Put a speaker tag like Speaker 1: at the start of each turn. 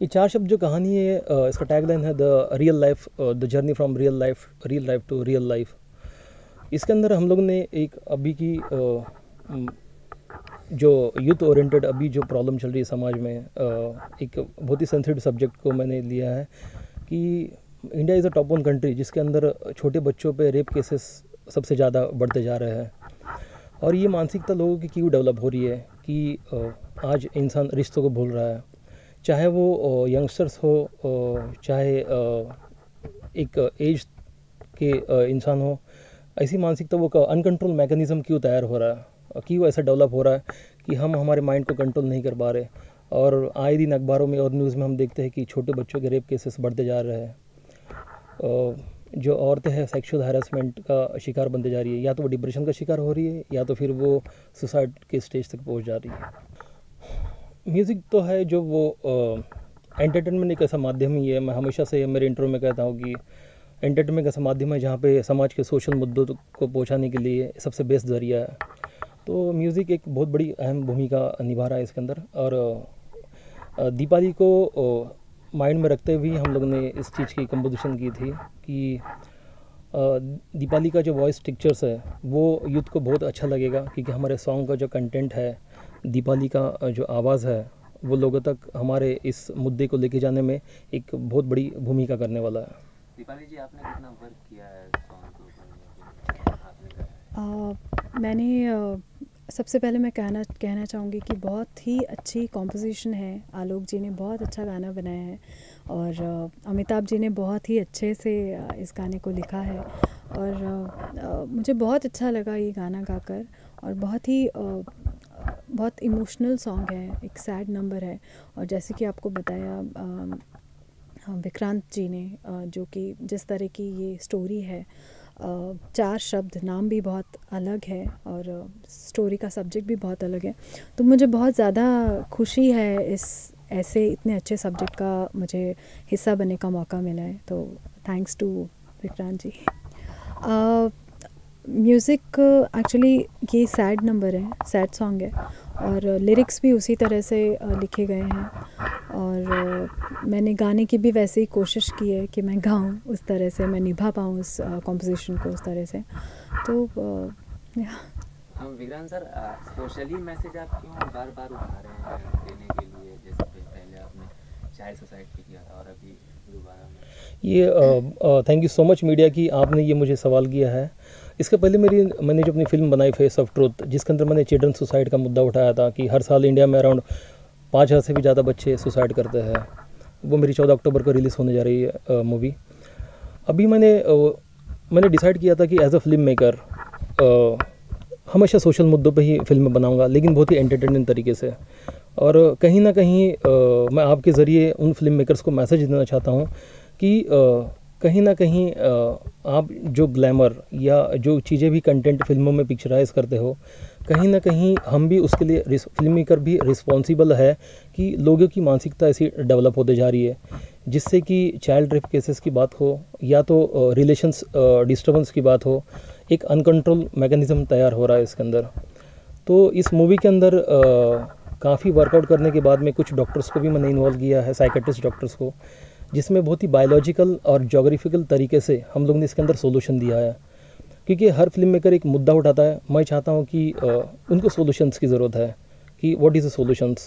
Speaker 1: ये चार शब्द जो कहानी है इसका टैगलाइन है the real life the journey from real life real life to real life इसके अंदर हम लोग ने एक अभी की जो यूथ ओरिएंटेड अभी जो प्रॉब्लम चल रही है समाज में एक बहुत ही सेंसिटिव सब्जेक्ट को मैंने लिया है कि India is a top one country जिसके अंदर छोटे बच्चों पे रेप केसेस सबसे ज़्यादा बढ़ते जा रहे हैं। और ये मानसिकता लोगों की क्यों डेवलप हो रही है कि आज इंसान रिश्तों को भूल रहा है? चाहे वो यंगस्टर्स हो चाहे एक एज के इंसान हो, ऐसी मानसिकता वो अनकंट्रोल मैकेनिज़्म क्यों तैयार हो रहा है? क्यों ऐसा डेवलप हो रहा है कि हम हमारे माइंड को कंट्रोल नहीं कर पा रहे? और आए दिन अखबारों में और न्यूज़ में हम देखते हैं कि छोटे बच्चों के रेप केसेस बढ़ते जा रहे हैं। जो औरतें हैं सेक्सुअल हैरेसमेंट का शिकार बनते जा रही है। या तो वो डिप्रेशन का शिकार हो रही है, या तो फिर वो सुसाइड के स्टेज तक पहुँच जा रही है। म्यूज़िक तो है जो वो एंटरटेनमेंट एक ऐसा माध्यम ही है। मैं हमेशा से मेरे इंटरव्यू में कहता हूँ कि एंटरटेनमेंट ऐसा माध्यम है जहाँ पे समाज के सोशल मुद्दों को पहुँचाने के लिए सबसे बेस्ट ज़रिया है। तो म्यूज़िक एक बहुत बड़ी अहम भूमिका निभा रहा है इसके अंदर और दीपावली को माइंड में रखते हुए हम लोग ने इस चीज़ की कंपोजिशन की थी कि दीपाली का जो वॉइस टिक्चर्स है, वो यूथ को बहुत अच्छा लगेगा क्योंकि हमारे सॉन्ग का जो कंटेंट है दीपावली का जो आवाज़ है वो लोगों तक हमारे इस मुद्दे को लेके जाने में एक बहुत बड़ी भूमिका करने वाला है।
Speaker 2: दीपाली जी आपने कितना वर्क किया है?
Speaker 3: अ, मैंने अ, सबसे पहले मैं कहना कहना चाहूँगी कि बहुत ही अच्छी कॉम्पोजिशन है। आलोक जी ने बहुत अच्छा गाना बनाया है और अमिताभ जी ने बहुत ही अच्छे से इस गाने को लिखा है। और अ, मुझे बहुत अच्छा लगा ये गाना गाकर और बहुत ही बहुत इमोशनल सॉन्ग है, एक सैड नंबर है। और जैसे कि आपको बताया विक्रांत जी ने जो कि जिस तरह की ये स्टोरी है चार शब्द, नाम भी बहुत अलग है और स्टोरी का सब्जेक्ट भी बहुत अलग है। तो मुझे बहुत ज़्यादा खुशी है इस, ऐसे इतने अच्छे सब्जेक्ट का मुझे हिस्सा बनने का मौका मिला है। तो thanks to Vikrant ji. Music actually ये सैड नंबर है सैड सॉन्ग है। और लिरिक्स भी उसी तरह से लिखे गए हैं। और मैंने गाने की भी वैसे ही कोशिश की है कि मैं गाऊं, उस तरह से मैं निभा पाऊँ उस कॉम्पोजिशन को उस तरह से। तो
Speaker 2: विक्रांत सर सोशली मैसेज आप क्यों बार बार उठा रहे हैं, देने के लिए जैसे कि पहले आपने सोसाइटी किया था और अभी दोबारा
Speaker 1: ये thank you so much media की आपने ये मुझे सवाल किया है। इसके पहले मेरी, मैंने जो अपनी फ़िल्म बनाई फेस ऑफ़ ट्रूथ जिसके अंदर मैंने चिल्ड्रन सुसाइड का मुद्दा उठाया था कि हर साल इंडिया में अराउंड पाँच हज़ार से भी ज़्यादा बच्चे सुसाइड करते हैं। वो मेरी चौदह अक्टूबर को रिलीज़ होने जा रही है मूवी अभी मैंने मैंने डिसाइड किया था कि एज अ फ़िल्म मेकर हमेशा सोशल मुद्दों पे ही फ़िल्म बनाऊँगा, लेकिन बहुत ही एंटरटेनिंग तरीके से। और कहीं ना कहीं अ, मैं आपके ज़रिए उन फ़िल्म मेकर्स को मैसेज देना चाहता हूँ कि अ, कहीं ना कहीं अ, आप जो ग्लैमर या जो चीज़ें भी कंटेंट फ़िल्मों में पिक्चराइज करते हो कहीं ना कहीं हम भी उसके लिए फ़िल्म मेकर भी रिस्पॉन्सिबल है कि लोगों की मानसिकता ऐसी डेवलप होते जा रही है। जिससे कि चाइल्ड रेप केसेस की बात हो या तो रिलेशंस डिस्टर्बेंस की बात हो एक अनकंट्रोल मैकेनिज़्म तैयार हो रहा है इसके अंदर। तो इस मूवी के अंदर काफ़ी वर्कआउट करने के बाद में कुछ डॉक्टर्स को भी मैंने इन्वॉल्व किया है साइकेट्रिस्ट डॉक्टर्स को, जिसमें बहुत ही बायोलॉजिकल और जोग्राफिकल तरीके से हम लोग ने इसके अंदर सोल्यूशन दिया है। क्योंकि हर फ़िल्म मेकर एक मुद्दा उठाता है, मैं चाहता हूँ कि उनको सोल्यूशंस की ज़रूरत है, कि वॉट इज़ द सोल्यूशंस